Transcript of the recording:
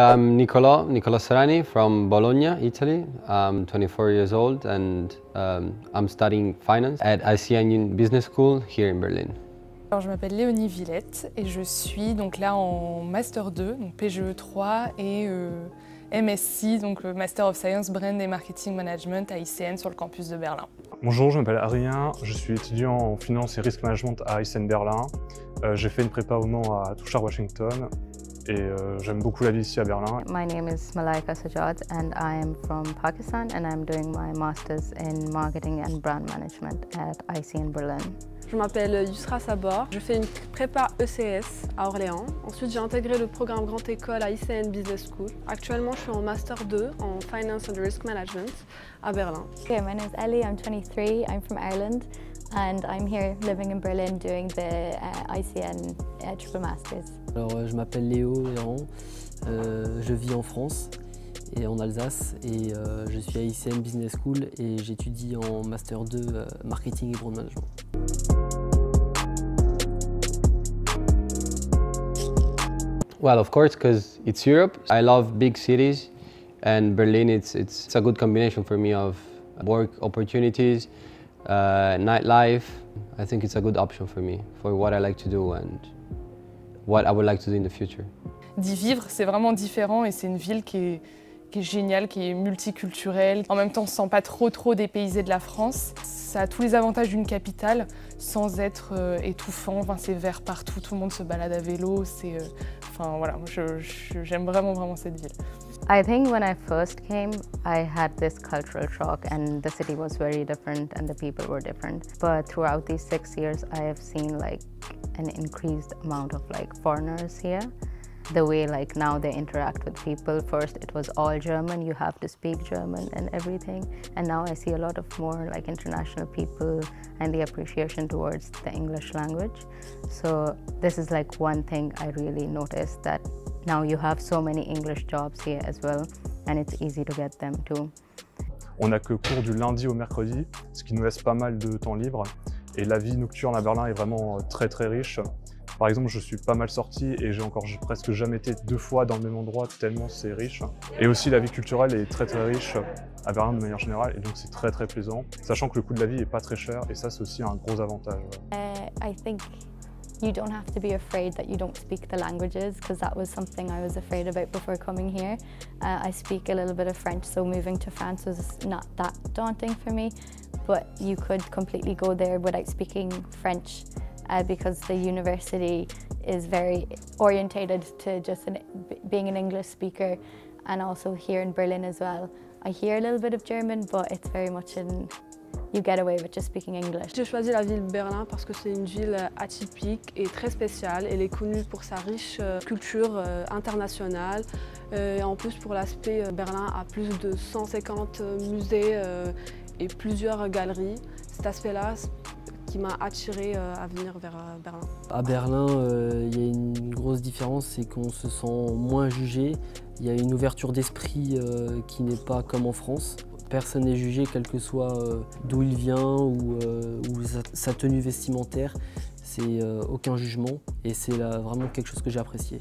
I'm Nicola, Nicola Serrani from Bologna, Italy. I'm 24 years old and um, I'm studying finance at ICN Business School here in Berlin. Alors, je m'appelle Léonie Villette et je suis donc là en Master 2, donc PGE 3 et euh, MSc, donc euh, Master of Science Brand et Marketing Management à ICN sur le campus de Berlin. Bonjour, je m'appelle Adrien, je suis étudiant en finance et risk management à ICN Berlin. Euh, J'ai fait une prépa au Mans à Touchard, Washington et euh, j'aime beaucoup la vie ici à Berlin. My name is Malaika Sajad and I am from Pakistan and I'm doing my master's in marketing and brand management at ICN Berlin. Je m'appelle Yusra Sabor, je fais une prépa ECS à Orléans. Ensuite, j'ai intégré le programme Grande École à ICN Business School. Actuellement, je suis en Master 2 en Finance and Risk Management à Berlin. Okay, my name is Ellie, I'm 23, I'm from Ireland and I'm here living in Berlin doing the uh, ICN uh, Triple Masters. Alors, euh, je m'appelle Léo Héran, euh, je vis en France et en Alsace et euh, je suis à ICN Business School et j'étudie en Master 2 euh, Marketing et Brand Management. Well, of course, because it's Europe. I love big cities and Berlin, it's, it's, it's a good combination for me of work opportunities, uh, nightlife. I think it's a good option for me, for what I like to do and what I would like to do in the future. D'y vivre, c'est vraiment différent et c'est une ville qui est, qui est géniale, qui est multiculturelle. En même temps, on se sent pas trop trop dépaysé de la France. Ça a tous les avantages d'une capitale sans être euh, étouffant. Enfin, c'est vert partout, tout le monde se balade à vélo. Euh, enfin voilà, j'aime vraiment vraiment cette ville. I think when I first came, I had this cultural shock and the city was very different and the people were different. But throughout these six years, I have seen like an increased amount of like foreigners here. The way like now they interact with people. First it was all German, you have to speak German and everything. And now I see a lot of more like international people and the appreciation towards the English language. So this is like one thing I really noticed that now you have so many English jobs here as well and it's easy to get them too. On n'a que cours du lundi au mercredi, ce qui nous laisse pas mal de temps libre. Et la vie nocturne à Berlin est vraiment euh, très très riche. Par exemple, je suis pas mal sorti et j'ai encore presque jamais été deux fois dans le même endroit tellement c'est riche. Et aussi la vie culturelle est très très riche à Berlin de manière générale et donc c'est très très plaisant. Sachant que le coût de la vie est pas très cher et ça c'est aussi un gros avantage. Uh, I think you don't have to be afraid that you don't speak the languages because that was something I was afraid about before coming here. Uh, I speak a little bit of French, so moving to France was not that daunting for me. But you could completely go there without speaking French uh, because the university is very orientated to just an, being an English speaker and also here in Berlin as well. I hear a little bit of German, but it's very much in you get away with just speaking English. J'ai choisi la ville de Berlin parce que c'est une ville atypique et très spéciale. Elle est connue pour sa riche euh, culture euh, internationale. Euh, et en plus, pour l'aspect, Berlin a plus de 150 musées et plusieurs galeries. Cet aspect-là qui m'a attiré à venir vers Berlin. À Berlin, euh, il y a une grosse différence, c'est qu'on se sent moins jugé. Il y a une ouverture d'esprit euh, qui n'est pas comme en France. Personne n'est jugé, quel que soit euh, d'où il vient ou, euh, sa, tenue vestimentaire. C'est euh, aucun jugement et c'est vraiment quelque chose que j'ai apprécié.